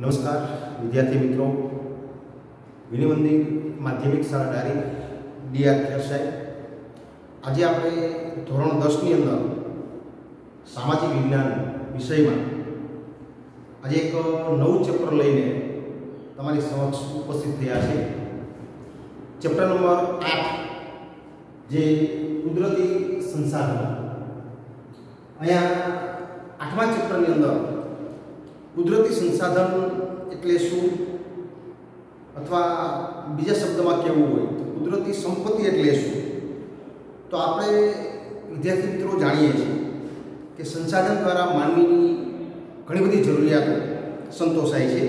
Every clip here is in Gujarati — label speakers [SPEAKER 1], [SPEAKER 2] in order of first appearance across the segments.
[SPEAKER 1] નમસ્કાર, વિદ્યાર્થી મિત્રો. વિનયમંદિર માધ્યમિક શાળા ડારી ડીઆર ખેર સાહેબ. આજે આપણે ધોરણ દસની અંદર સામાજિક વિજ્ઞાન વિષયમાં આજે એક નવું ચેપ્ટર લઈને તમારી સમક્ષ ઉપસ્થિત થયા છે. ચેપ્ટર નંબર આઠ, જે કુદરતી સંસાધનો. અહીંયા આઠમા ચેપ્ટરની અંદર કુદરતી સંસાધન એટલે શું? અથવા બીજા શબ્દમાં કહેવું હોય તો કુદરતી સંપત્તિ એટલે શું? તો આપણે વિદ્યાર્થી મિત્રો જાણીએ છીએ કે સંસાધન દ્વારા માનવીની ઘણી બધી જરૂરિયાતો સંતોષાય છે.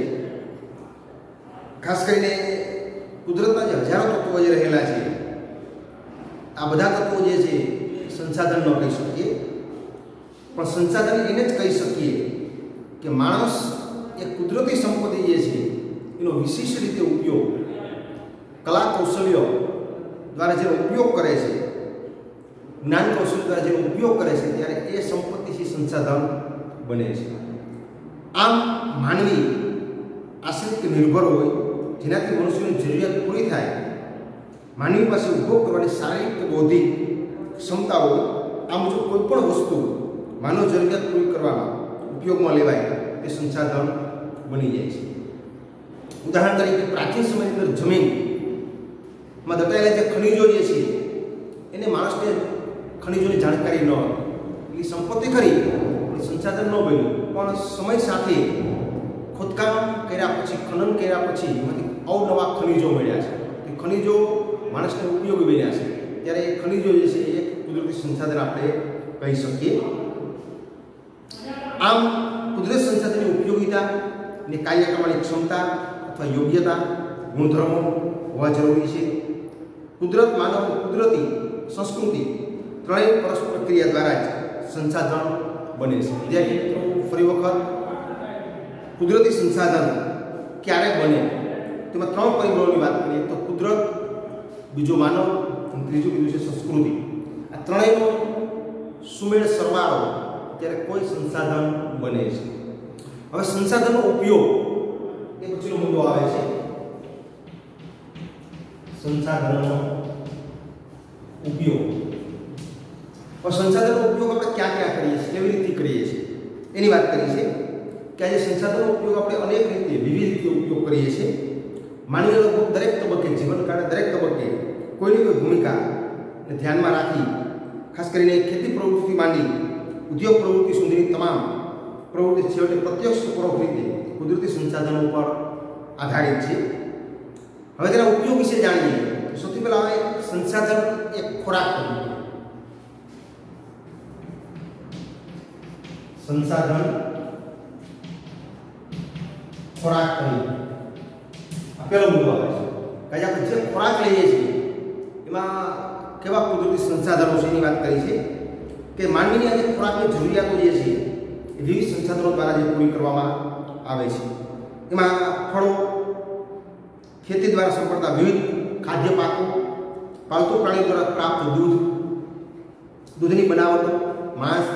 [SPEAKER 1] ખાસ કરીને કુદરતના જે હજારો તત્વો જે રહેલા છે, આ બધા તત્વો જે છે, સંસાધન ન કહી શકીએ. પણ સંસાધન એને જ કહી શકીએ કે માણસ એ કુદરતી સંપત્તિ જે છે, એનો વિશિષ્ટ રીતે ઉપયોગ કલા કૌશલ્યો દ્વારા જેનો ઉપયોગ કરે છે, જ્ઞાન કૌશલ્ય દ્વારા જેનો ઉપયોગ કરે છે, ત્યારે એ સંપત્તિથી સંસાધન બને છે. આમ માનવી આશ્રિત કે નિર્ભર હોય, જેનાથી મનુષ્યની જરૂરિયાત પૂરી થાય, માનવી પાસે ઉપયોગ કરવાની શારીરિક કે બૌદ્ધિક ક્ષમતા હોય, આ મુજબ કોઈ પણ વસ્તુ માનવ જરૂરિયાત પૂરી કરવામાં ઉપયોગમાં લેવાય તે સંસાધન બની જાય છે. ઉદાહરણ તરીકે પ્રાચીન સમયની અંદર જમીનમાં દટાયેલા જે ખનિજો જે છે, એને માણસને ખનિજોની જાણકારી ન હતી એ સંપત્તિ ખરી સંસાધન ન બન્યું. પણ સમય સાથે ખોદકામ કર્યા પછી, ખનન કર્યા પછી એમાંથી અવનવા ખનિજો મળ્યા છે. એ ખનિજો માણસને ઉપયોગી બન્યા છે. ત્યારે એ ખનિજો જે છે, એ કુદરતી સંસાધન આપણે કહી શકીએ. આમ કુદરત સંસાધનની ઉપયોગિતા ને કાર્ય કરવાની ક્ષમતા અથવા યોગ્યતા, ગુણધર્મો હોવા જરૂરી છે. કુદરત, માનવ, કુદરતી સંસ્કૃતિ ત્રણેય પરસ્પર ક્રિયા દ્વારા જ સંસાધન બને છે. વિદ્યાર્થી મિત્રો, ફરી વખત, કુદરતી સંસાધન ક્યારે બને? તેમાં ત્રણ પરિબળોની વાત કરીએ તો કુદરત, બીજો માનવ અને ત્રીજું કીધું છે સંસ્કૃતિ. આ ત્રણેયનો સુમેળ સરવાળો ત્યારે કોઈ સંસાધન બને છે. હવે સંસાધનનો ઉપયોગ એ પછીનો મુદ્દો આવે છે. સંસાધનનો ઉપયોગ. પણ સંસાધનનો ઉપયોગ આપણે ક્યાં ક્યાં કરીએ છીએ? કેવી રીતે કરીએ છીએ? એની વાત કરી છે કે આજે સંસાધનનો ઉપયોગ આપણે અનેક રીતે વિવિધ રીતે ઉપયોગ કરીએ છીએ. માનવીય લગભગ દરેક તબક્કે, જીવનકાળના દરેક તબક્કે કોઈની કોઈ ભૂમિકાને ધ્યાનમાં રાખી, ખાસ કરીને ખેતી પ્રવૃત્તિ માંડી ઉદ્યોગ પ્રવૃત્તિ સુધીની તમામ પ્રવૃત્તિ છેવટે પ્રત્યક્ષ પ્રવૃત્તિ કુદરતી સંસાધનો ઉપર આધારિત છે. હવે તેના ઉપયોગ વિશે જાણીએ સૌથી પહેલાં હવે સંસાધન એક ખોરાક સંસાધન ખોરાક આ પહેલો મુદ્દો આવે છે. કે આપણે જે ખોરાક લઈએ છીએ, એમાં કેવા કુદરતી સંસાધનો છે એની વાત કરી છે? કે માનવીની આજે ખોરાકની જરૂરિયાતો જે છે, એ વિવિધ સંસાધનો દ્વારા જે પૂરી કરવામાં આવે છે. એમાં ફળો, ખેતી દ્વારા સંપડતા વિવિધ ખાદ્ય પાકો, પાલતુ પ્રાણીઓ દ્વારા પ્રાપ્ત દૂધ, દૂધની બનાવટો, માંસ,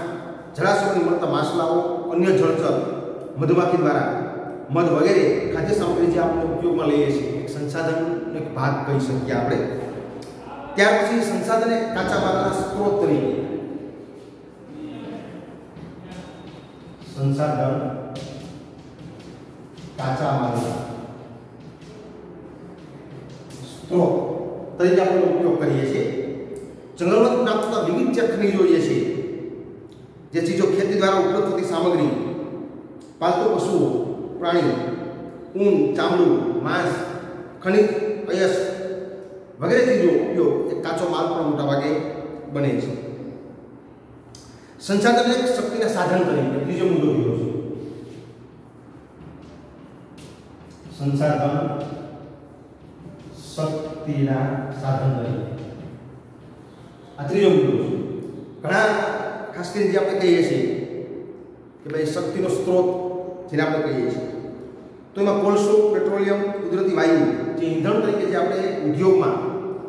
[SPEAKER 1] જળાશયોથી મળતા માછલાઓ, અન્ય જળચર, મધમાખી દ્વારા મધ વગેરે ખાદ્ય સામગ્રી જે આપણે ઉપયોગમાં લઈએ છીએ, એક સંસાધનનો એક ભાગ કહી શકીએ આપણે. ત્યાર પછી સંસાધને કાચા માલના સ્ત્રોત તરીકે. સંસાધન કાચા માલ સ્ત્રોત તરીકે આપણે ઉપયોગ કરીએ છીએ. જંગલમાંથી પ્રાપ્ત થતા વિવિધ જે ખનિજો જે છે જે ચીજો ખેતી દ્વારા ઉપલબ્ધ થતી સામગ્રી, પાલતુ પશુઓ પ્રાણીઓ ઊન, ચામડું, માંસ, ખનિજ, અયસ વગેરે ચીજો ઉપયોગ, એ કાચો માલ પણ મોટા ભાગે બને છે. સંસાધન એક શક્તિના સાધન તરીકે, ત્રીજો મુદ્દો કીધો છે. સંસાધન શક્તિના સાધન તરીકે. આ ત્રીજો મુદ્દો છે. ઘણા, ખાસ કરીને જે આપણે કહીએ છીએ કે ભાઈ શક્તિનો સ્ત્રોત જેને આપણે કહીએ છીએ. તો એમાં કોલસો, પેટ્રોલિયમ, કુદરતી વાયુ જે ઈંધણ તરીકે જે આપણે ઉદ્યોગમાં,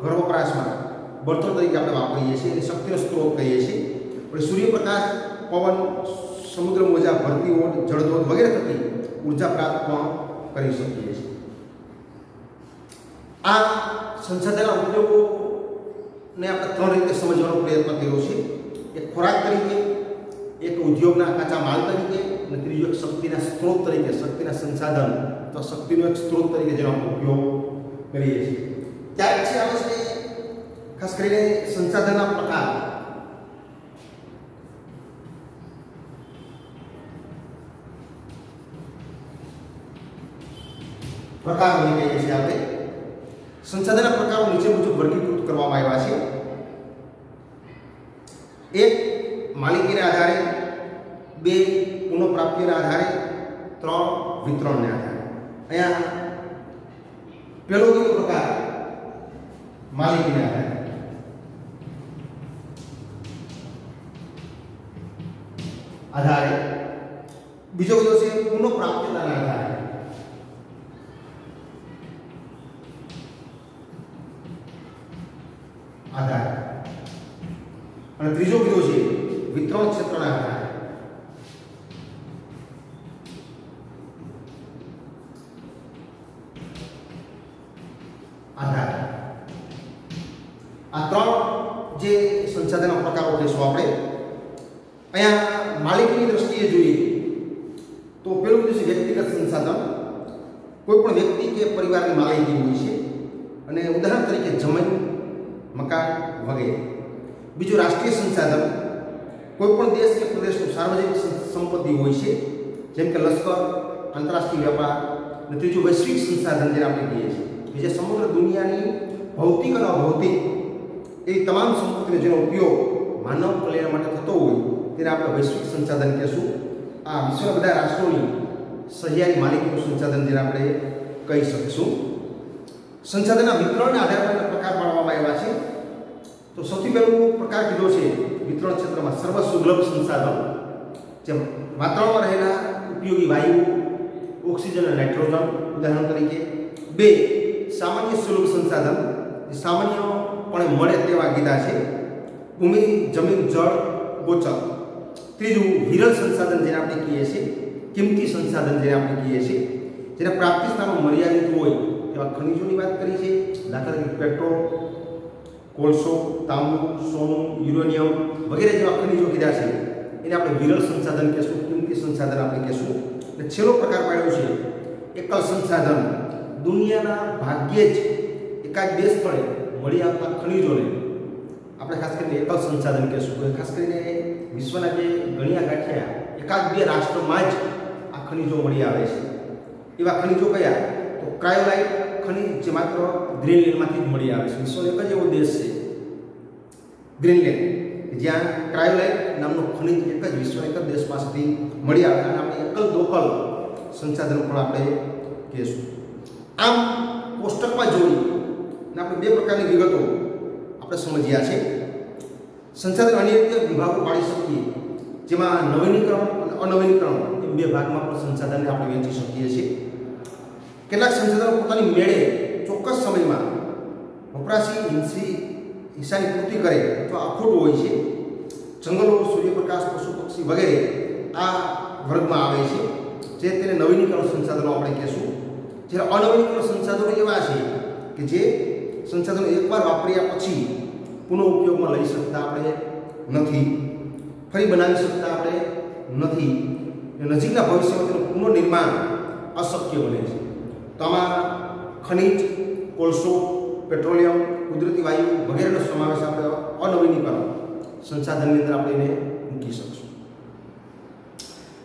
[SPEAKER 1] ઘર વપરાશમાં, બળતણ તરીકે આપણે વાપરીએ છીએ એ શક્તિનો સ્ત્રોત કહીએ છીએ. આપણે સૂર્યપ્રકાશ પવન, સમુદ્ર મોજા, ભરતી ઓટ જળધોધ વગેરે થકી ઊર્જા પ્રાપ્ત પણ કરી શકીએ છીએ. આ સંસાધનના ઉપયોગોને આપણે ત્રણ રીતે સમજવાનો પ્રયત્ન કર્યો છે. એક ખોરાક તરીકે, એક ઉદ્યોગના કાચા માલ તરીકે અને ત્રીજો એક શક્તિના સ્ત્રોત તરીકે, શક્તિના સંસાધન, તો શક્તિનો એક સ્ત્રોત તરીકે જેનો ઉપયોગ કરીએ છીએ. ત્યાર પછી આવે છે ખાસ કરીને સંસાધનના પ્રકાર. પ્રકારો કહીએ છીએ આપણે. સંસાધનના પ્રકારો નીચે મુજબ વર્ગીકૃત કરવામાં આવ્યા છે. એક, માલિકીના આધારે. બે, પુનઃપ્રાપ્તિના આધારે. ત્રણ, વિતરણને આધારે. અહીંયા પેલો કયો પ્રકાર? માલિકીના આધારે. આધારે. બીજો કયો છે? પુનઃપ્રાપ્તિના આધારે આધાર. ત્રીજો કીધો છે, વિતરણ ક્ષેત્રના આધારે. આધાર. આ ત્રણ જે સંસાધનના પ્રકારો કહીશું આપણે? અહીંયા માલિકીની દ્રષ્ટિએ જોઈએ, તો પેલું કીધું છે વ્યક્તિગત સંસાધન. કોઈ પણ વ્યક્તિ કે પરિવારની માલિકી હોય છે, અને ઉદાહરણ તરીકે જમીન, મકાન વગેરે. બીજું રાષ્ટ્રીય સંસાધન કોઈ પણ દેશ કે પ્રદેશનું સાર્વજનિક સંપત્તિ હોય છે, જેમ કે લશ્કર, આંતરરાષ્ટ્રીય વેપાર અને ત્રીજું વૈશ્વિક સંસાધન જેને આપણે કહીએ છીએ. કે જે સમગ્ર દુનિયાની ભૌતિક અને અભૌતિક એવી તમામ સંપત્તિનો જેનો ઉપયોગ માનવ કલ્યાણ માટે થતો હોય, તેને આપણે વૈશ્વિક સંસાધન કહેશું. આ વિશ્વના બધા રાષ્ટ્રોની સહિયારી માલિકીનું સંસાધન જેને આપણે કહી શકીશું. સંસાધનના વિતરણના આધારે પ્રકાર પાડવામાં આવ્યા છે. તો સૌથી પહેલો પ્રકાર કીધો છે વિતરણ ક્ષેત્રમાં સર્વ સુલભ સંસાધન, જેમ વાતાવરણમાં રહેલા ઉપયોગી વાયુ, ઓક્સિજન અને નાઇટ્રોજન, ઉદાહરણ તરીકે, બે સામાન્ય સુલભ સંસાધન સામાન્યપણે મળે તેવા કીધા છે, ભૂમિ, જમીન, જળ, ગોચર. ત્રીજું, વિરલ સંસાધન જેને આપણે કહીએ છીએ, કિંમતી સંસાધન જેને આપણે કહીએ છીએ, જેના પ્રાપ્તિ સ્થાનો મર્યાદિત હોય, એવા ખનિજોની વાત કરી છે, દાખલા તરીકે પેટ્રોલ કોલસો, તાંબુ, સોનું, યુરેનિયમ વગેરે જેવા ખનિજો કીધા છે. એને આપણે વિરલ સંસાધન કહેશું કિંમતી સંસાધન આપણે કહેશું. અને છેલ્લો પ્રકાર પાડ્યો છે, એકલ સંસાધન. દુનિયાના ભાગ્યે જ એકાદ દેશ સ્થળે મળી આવતા ખનિજોને આપણે ખાસ કરીને એકલ સંસાધન કહેશું. ખાસ કરીને વિશ્વના જે ગણ્યા ગાંઠ્યા, એકાદ બે રાષ્ટ્રોમાં જ આ ખનિજો મળી આવે છે. એવા ખનિજો કયા? તો ક્રાયોલાઇટ ખનિજ જે માત્ર ગ્રીનલેન્ડમાંથી જ મળી આવે છે. વિશ્વનો એક જ એવો દેશ છે. ગ્રીનલેન્ડ જ્યાં ક્રાયોલાઇટ નામનું ખનિજ એક જ વિશ્વના એક જ દેશ પાસેથી મળી આવે અને આપણે એકલ દોકલ સંસાધન પણ આપણે કહેશું. આમ કોષ્ટકમાં જોઈ અને આપણે બે પ્રકારની વિગતો આપણે સમજ્યા છે. સંસાધન અન્ય રીતે વિભાગો પાડી શકીએ. જેમાં નવીનીકરણ અને અનવીનીકરણ એમ બે ભાગમાં પણ સંસાધનને આપણે વહેંચી શકીએ છીએ. કેટલાક સંસાધનો પોતાની મેળે ચોક્કસ સમયમાં વપરાશી હિંસી, હિંસાની પૂર્તિ કરે અથવા અખૂટ હોય છે. જંગલો, સૂર્યપ્રકાશ, પશુ, પક્ષી વગેરે આ વર્ગમાં આવે છે. જે તેને નવીનીકરણ સંસાધનો આપણે કહેશું. જ્યારે અનવીનીકરણ સંસાધનો એવા છે કે જે સંસાધનો એકવાર વાપર્યા પછી પુનઃ ઉપયોગમાં લઈ શકતા આપણે નથી. ફરી બનાવી શકતા આપણે નથી. નજીકના ભવિષ્યમાં તેનું પુનઃનિર્માણ અશક્ય બને છે. તો આમાં ખનિજ કોલસો પેટ્રોલિયમ કુદરતી વાયુ વગેરેનો સમાવેશ આપણે અનવીનીકરણ સંસાધનની અંદર આપણે એને મૂકી શકશું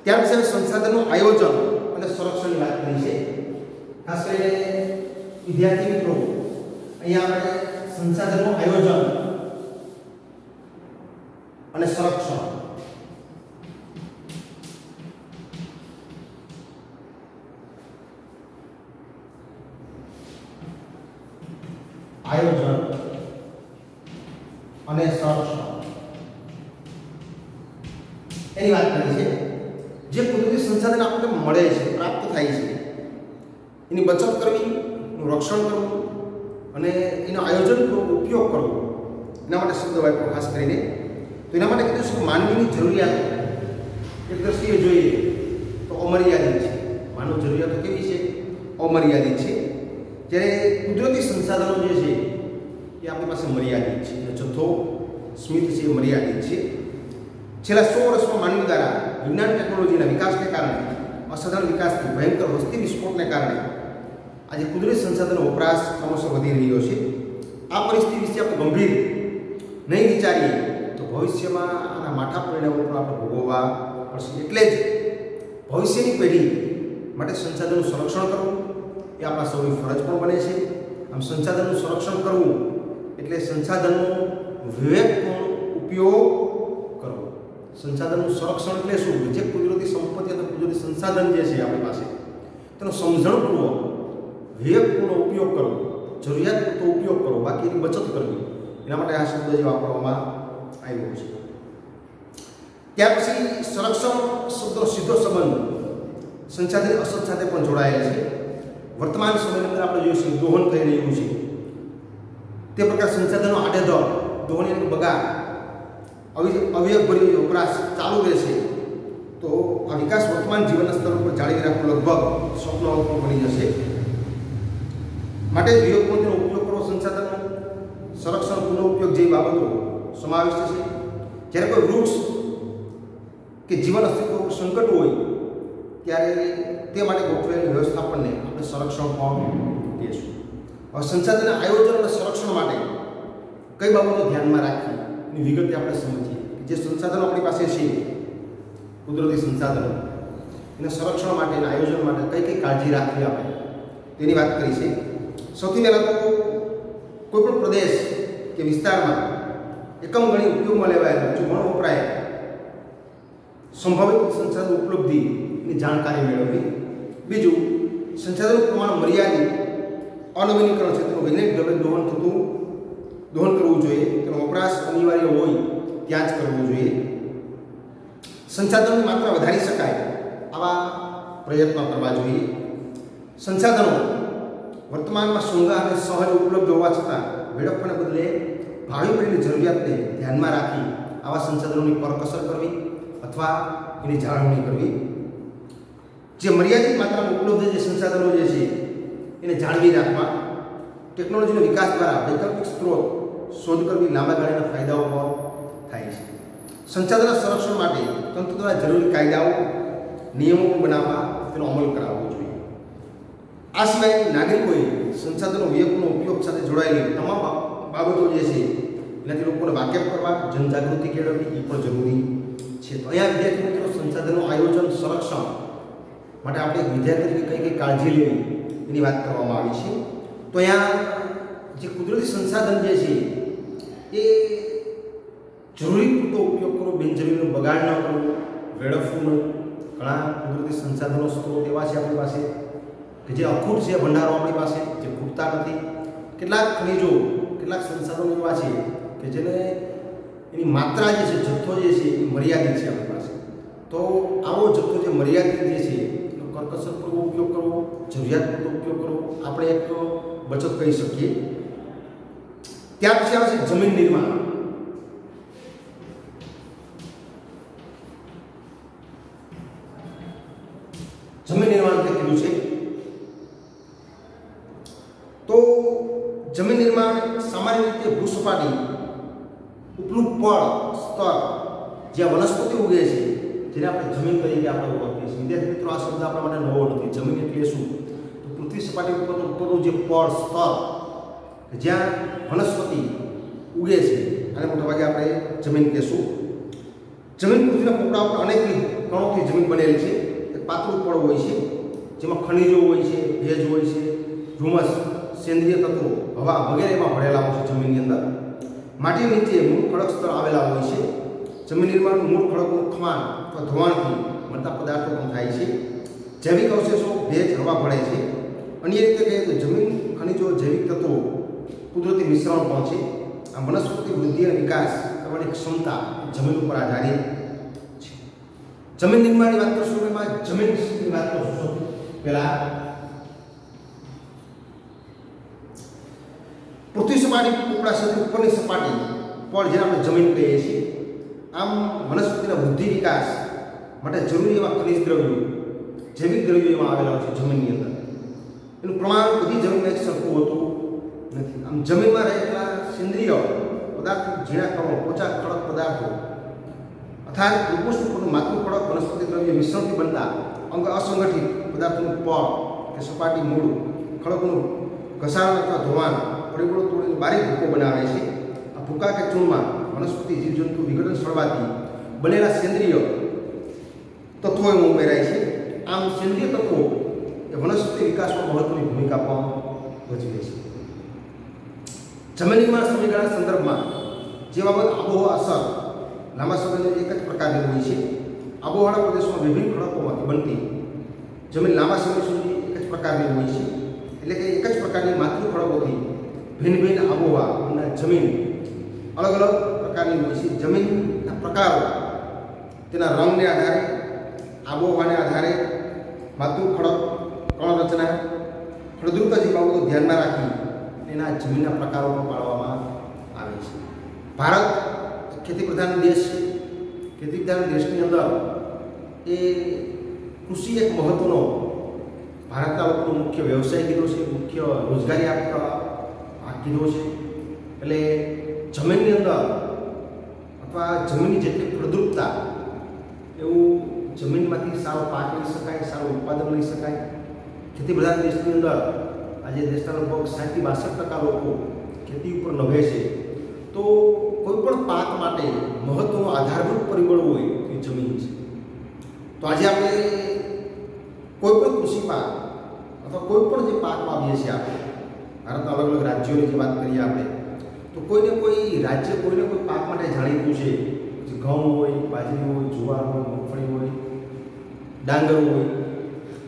[SPEAKER 1] ત્યાર પછી સંસાધનનું આયોજન અને સંરક્ષણની વાત કરી છે ખાસ કરીને વિદ્યાર્થી મિત્રો અહીંયા આપણે સંસાધનનું આયોજન અને સંરક્ષણ કરીને. તો એના માટે કીધું છે માનવીની જરૂરિયાત એક દ્રષ્ટિએ જોઈએ તો અમર્યાદિત છે. માનવ જરૂરિયાતો કેવી છે? અમર્યાદિત છે. જ્યારે કુદરતી સંસાધનો જે છે, એ આપણી પાસે મર્યાદિત છે. જથ્થો સ્મિત છે મર્યાદિત છે. છેલ્લા સો વર્ષમાં માનવી દ્વારા વિજ્ઞાન ટેકનોલોજીના વિકાસને કારણે, અસાધારણ વિકાસથી ભયંકર વસ્તી વિસ્ફોટને કારણે આજે કુદરતી સંસાધનો વપરાશ ક્રમશઃ વધી રહ્યો છે. આ પરિસ્થિતિ વિશે આપણે ગંભીર નહીં વિચારીએ, તો ભવિષ્યમાં આના માઠા પરિણામો પણ આપણે ભોગવવા પડશે. એટલે જ ભવિષ્યની પેઢી માટે સંસાધનનું સંરક્ષણ કરવું એ આપણા સૌની ફરજ પણ બને છે. આમ સંસાધનનું સંરક્ષણ કરવું એટલે સંસાધનનો વિવેકપૂર્ણ ઉપયોગ કરવો. સંસાધનનું સંરક્ષણ એટલે શું? જે કુદરતી સંપત્તિ અથવા કુદરતી સંસાધન જે છે આપણી પાસે, તેનો સમજણપૂર્વક વિવેકપૂર્ણ ઉપયોગ કરવો જરૂરિયાત પૂરતો ઉપયોગ કરવો બાકી એની બચત કરવી. એના માટે આ શબ્દ જે વાપરવામાં આવ્યો છે. ત્યાર પછી સંરક્ષણ શબ્દનો સીધો સંબંધ. સંસાધન અસત સાથે પણ જોડાયેલ છે. વર્તમાન સમયની અંદર આપણે જોઈએ છીએ દોહન થઈ રહ્યું છે. તે પ્રકાર સંસાધનો આડેધડ દોહન એટલે બગાડ અવયવભરી વપરાશ ચાલુ રહેશે તો આ વિકાસ વર્તમાન જીવનના સ્તર ઉપર જાળવી રાખવું લગભગ સ્વપ્ન બની જશે. માટે વિયોગપૂર્ણ તેનો ઉપયોગ કરવો સંસાધનો સંરક્ષણ પુનઃઉપયોગ જેવી બાબતો સમાવિષ્ટ છે જ્યારે કોઈ વૃક્ષ કે જીવન અસ્તિત્વ સંકટ હોય, ત્યારે તે માટે ગોઠવેલ વ્યવસ્થાપનને આપણે સંરક્ષણ પણ કહીશું. હવે સંસાધનના આયોજન અને સંરક્ષણ માટે કઈ બાબતો ધ્યાનમાં રાખવી એની વિગતે આપણે સમજીએ જે સંસાધનો આપણી પાસે છે, કુદરતી સંસાધનો, એને સંરક્ષણ માટે આયોજન માટે કઈ કઈ કાળજી રાખવી આપણે, તેની વાત કરી છે સૌથી પહેલાં તો કોઈ પણ પ્રદેશ કે વિસ્તારમાં એકમ ગણી ઉપયોગમાં લેવાયેલા જો ઘણો વપરાય, સંભવિત સંસાધન ઉપલબ્ધિની જાણકારી મેળવવી. બીજું સંસાધનનું પ્રમાણ મર્યાદિત અનવીનીકરણ ક્ષેત્રો વૈજ્ઞાનિક ઢબે દોહન થતું, દોહન કરવું જોઈએ. તેનો વપરાશ અનિવાર્ય હોય ત્યાં જ કરવું જોઈએ. સંસાધનોની માત્રા વધારી શકાય આવા પ્રયત્નો કરવા જોઈએ. સંસાધનો વર્તમાનમાં સુંગા અને સહજ ઉપલબ્ધ હોવા છતાં વેડફવાને બદલે ભાવિ પેઢીની જરૂરિયાતને ધ્યાનમાં રાખી આવા સંસાધનોની પરકસર કરવી અથવા એની જાળવણી કરવી. જે મર્યાદિત માત્રામાં ઉપલબ્ધ જે સંસાધનો જે છે, એને જાળવી રાખવા, ટેકનોલોજીનો વિકાસ દ્વારા વૈકલ્પિક સ્ત્રોત શોધ કરવી લાંબા ગાળાના ફાયદાઓ પણ થાય છે. સંસાધન સંરક્ષણ માટે તંત્ર દ્વારા જરૂરી કાયદાઓ, નિયમો બનાવવા તેનો અમલ કરાવવો આ સિવાય નાગરિકોએ સંસાધનો, વિવેકનો ઉપયોગ સાથે જોડાયેલી તમામ બાબતો જે છે, એનાથી લોકોને વાકેફ કરવા, જનજાગૃતિ કેળવવી એ પણ જરૂરી છે. તો અહીંયા વિદ્યાર્થી મિત્રો, સંસાધનો આયોજન, સંરક્ષણ માટે આપણે વિદ્યાર્થી તરીકે કઈ કઈ કાળજી લેવી, એની વાત કરવામાં આવી છે. તો અહીંયા જે કુદરતી સંસાધન જે છે, એ જરૂરી પૂરતો ઉપયોગ કરવો, બિનજરૂરીનો બગાડ ન કરવો, વેડફવું ઘણા કુદરતી સંસાધનો સ્ત્રોત એવા છે આપણી પાસે કે જે અખૂટ છે ભંડારો આપણી પાસે, જે ખૂટતા નથી. કેટલાક ખનીજો કેટલાક સંસાધનો એવા છે કે જેને એની માત્રા જે છે, જથ્થો જે છે, એ મર્યાદિત છે આપણી પાસે. તો આવો જથ્થો જે મર્યાદિત જે છે, એનો કરકસરપૂર્વક ઉપયોગ કરવો જરૂરિયાત ઉપયોગ કરવો, આપણે એક બચત કહી શકીએ. ત્યાર પછી આવે છે જમીન નિર્માણ જમીન નિર્માણ તે કીધું છે તો જમીન નિર્માણ સામાન્ય રીતે ભૂસપાટી ઉપલું પળ સ્તર જ્યાં વનસ્પતિ ઉગે છે, જેને આપણે જમીન તરીકે આપણે ઓળખીએ છીએ. વિદ્યાર્થી મિત્રો, આ શબ્દ આપણા માટે નવો નથી. જમીન એટલે શું? તો પૃથ્વી સપાટી ઉપર ઉપરનું જે પળ સ્તર જ્યાં વનસ્પતિ ઉગે છે અને મોટાભાગે આપણે જમીન કહેશું. જમીન પૃથ્વીના પોપડા ઉપર અનેક કણોથી જમીન બનેલી છે. એક પાતળું પડ હોય છે, જેમાં ખનિજો હોય છે, ભેજ હોય છે, ધુમ્મસ, સેન્દ્રિય તત્વો, હવા વગેરે એમાં ભરેલા હોય છે જમીનની અંદર. માટી નીચે મૂળ ખડક સ્તર આવેલા હોય છે. જમીન નિર્માણનું મૂળ ખડકનું ખમાણ અથવા ધોવાણથી મળતા પદાર્થો પણ થાય છે. જૈવિક અવશેષો ભેજ, હવા ભળે છે. અન્ય રીતે કહીએ તો જમીન, ખનિજો જૈવિક તત્વો કુદરતી મિશ્રણ પણ છે. આ વનસ્પતિ વૃદ્ધિ અને વિકાસ કરવાની ક્ષમતા જમીન ઉપર આધારિત છે. જમીન નિર્માણની વાત કરશું એમાં જમીનની વાત કરશું. પહેલા પૃથ્વી સપાટી પોપડા સાથે ઉપરની સપાટી પણ જેને આપણે જમીન કહીએ છીએ, આમ વનસ્પતિના વૃદ્ધિ વિકાસ માટે જરૂરી એવા ખનિજ દ્રવ્યો, જૈવિક દ્રવ્યો એમાં આવેલા છે જમીનની અંદર. એનું પ્રમાણ બધી જમીનમાં એક સરખું હોતું નથી. આમ જમીનમાં રહેલા સેન્દ્રિય પદાર્થો ઝીણા કણો પોચા કડક પદાર્થો અર્થાત કુપુષ્ટ ઉપરનું માથું કડક વનસ્પતિ દ્રવ્ય મિશ્રણથી બનતા અંગ અસંગઠિત પદાર્થનું પળ કે સપાટી મૂળ, ખડકનું ઘસારણ અથવા ધોવાણ પરિબળો તોડીને બારીક ભૂકો બનાવે છે. આ ભૂકા કે ચૂર્ણમાં વનસ્પતિ જીવજંતુ વિઘટન સળવાથી બનેલા સેન્દ્રિય તત્વો એમાં ઉમેરાય છે. આમ સેન્દ્રિય તત્વો એ વનસ્પતિ વિકાસમાં મહત્વની ભૂમિકા પણ ભજવે છે. જમીનમાં સમયગાળા સંદર્ભમાં જે બાબત આબોહવા અસર લાંબા સમયનો એક જ પ્રકારની હોય છે. આબોહવાળા પ્રદેશમાં વિભિન્ન ખડકોમાંથી બનતી જમીન લાંબા સમય સુધી એક જ પ્રકારની હોય છે. એટલે કે એક જ પ્રકારની માતૃ ખડકોથી ભિન્ન ભિન્ન આબોહવા અને જમીન અલગ અલગ પ્રકારની હોય છે જમીનના પ્રકારો તેના રંગને આધારે, આબોહવાને આધારે માતૃ ખડક કણ રચના, ફળદ્રુપતા જે બાબતો ધ્યાનમાં રાખી એના જમીનના પ્રકારો પણ પાડવામાં આવે છે. ભારત ખેતી પ્રધાન દેશ છે. ખેતી પ્રધાન દેશની અંદર એ કૃષિ એક મહત્વનો ભારતના લોકોનો મુખ્ય વ્યવસાય કીધો છે, મુખ્ય રોજગારી આપતા કીધો છે. એટલે જમીનની અંદર અથવા જમીનની જેટલી ફળદ્રુપતા એવું જમીનમાંથી સારો પાક લઈ શકાય, સારું ઉત્પાદન લઈ શકાય. ખેતી પ્રધાન દેશની અંદર આજે દેશના લગભગ સાઠથી બાસઠ ટકા લોકો ખેતી ઉપર નભે છે. તો કોઈ પણ પાક માટે મહત્વનો આધારભૂત પરિબળ હોય એ જમીન છે. તો આજે આપણે કોઈ પણ કૃષિ પાક અથવા કોઈ પણ જે પાક વાવીએ છીએ આપણે ભારતના અલગ અલગ રાજ્યોની જે વાત કરીએ આપણે, તો કોઈને કોઈ રાજ્ય કોઈને કોઈ પાક માટે જાણીતું છે? ઘઉં હોય, બાજરી હોય, જુવાર હોય, મગફળી હોય, ડાંગર હોય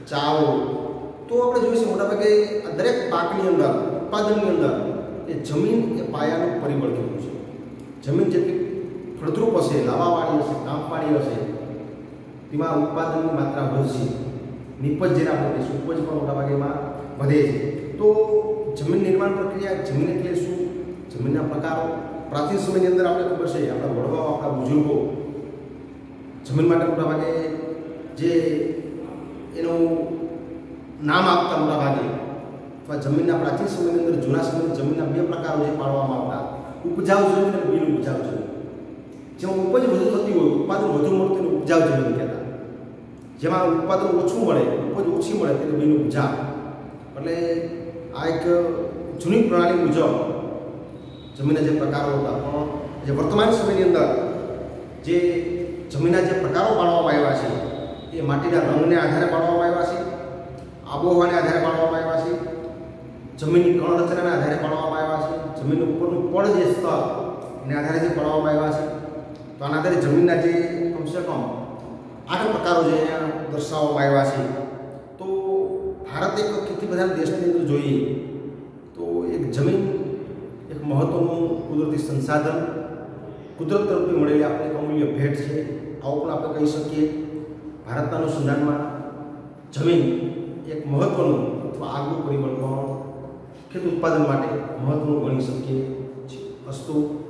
[SPEAKER 1] ચા હોય. તો આપણે જોઈશું મોટાભાગે દરેક પાકની અંદર, ઉત્પાદનની અંદર, એ જમીન એ પાયાનું પરિબળ કીધું છે? જમીન જેટલી ફળદ્રુપ હશે, લાવાવાળી હશે, કાંપવાળી હશે, તેમાં ઉત્પાદનની માત્રા વધશે. નિપજ જેને આપણે કહીશું, ઉપજ પણ મોટાભાગે એમાં વધે છે. તો જમીન નિર્માણ પ્રક્રિયા, જમીન એટલે શું? જમીનના પ્રકારો. પ્રાચીન સમયની અંદર આપણે ખબર છે, આપણા વડવાઓ, આપણા બુઝુર્ગો જમીન માટે મોટાભાગે જે એનું નામ આપતા મોટાભાગે અથવા જમીનના પ્રાચીન સમયની અંદર જૂના સમયની જમીનના બે પ્રકારો જે પાડવામાં આવતા. ઉપજાઉ જમીન અને બિન ઉપજાવ જમીન. જેમાં ઉપજ વધુ થતી હોય, ઉત્પાદન વધુ મળતું એને ઉપજાઉ જમીન કહેતા. જેમાં ઉત્પાદન ઓછું મળે, ઉપજ ઓછી મળે, તેને બિન ઉપજાવ એટલે આ એક જૂની પ્રણાલી મુજબ જમીનના જે પ્રકારો હતા, પણ જે વર્તમાન સમયની અંદર જે જમીનના જે પ્રકારો પાડવામાં આવ્યા છે, એ માટીના રંગને આધારે પાડવામાં આવ્યા છે, આબોહવાને આધારે પાડવામાં આવ્યા છે, જમીનની કણ રચનાના આધારે પાડવામાં આવ્યા છે, જમીન ઉપરનું પડ જે સ્તર એને આધારે જે પાડવામાં આવ્યા છે. તો આના આધારે જમીનના જે કમસે કમ આઠ પ્રકારો જે અહીંયા દર્શાવવામાં આવ્યા છે. તો ભારત એક પ્રધાન દેશની અંદર જોઈએ. તો એક જમીન, એક મહત્ત્વનું કુદરતી સંસાધન. કુદરત તરફથી મળેલી આપણે એક અમૂલ્ય ભેટ છે. આવું પણ આપણે કહી શકીએ. ભારતના અનુસંધાનમાં જમીન એક મહત્ત્વનું અથવા આગવું પરિબળ પણ ખેત ઉત્પાદન માટે મહત્ત્વનું ગણી શકીએ છીએ. અસ્તુ